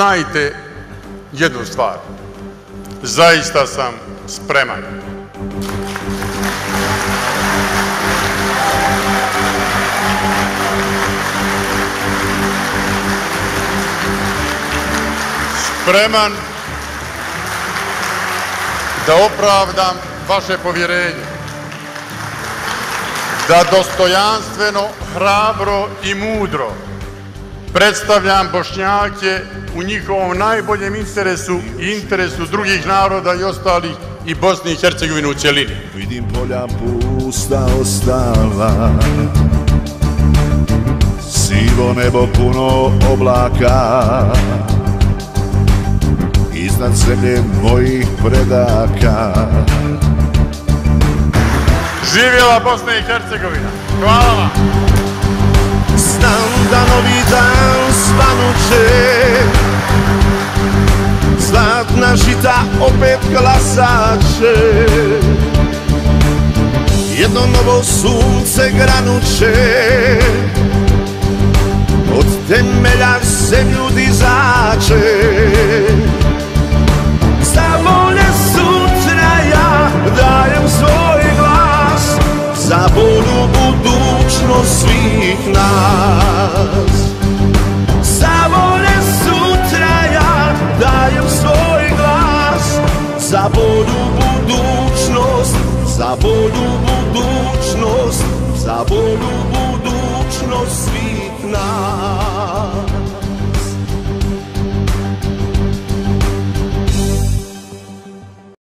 znajte jednu stvar. Zaista sam spreman. Spreman da opravdam vaše povjerenje. Da dostojanstveno, hrabro i mudro predstavljam Bošnjake u njihovom najboljem interesu i interesu drugih naroda i ostalih i Bosni i Hercegovine u cjelini. Vidim polja pusta ostala Sivo nebo puno oblaka Iznad zemlje mojih predaka Živjela Bosna i Hercegovina! Hvala vam! Svanuće Zlatna žita opet glasaće Jedno novo sunce granuće. Od temelja zemlju dizače Za bolje sutra ja dajem svoj glas Za bolju budućnost svih nas Za bolju budućnost, za bolju budućnost svih nas.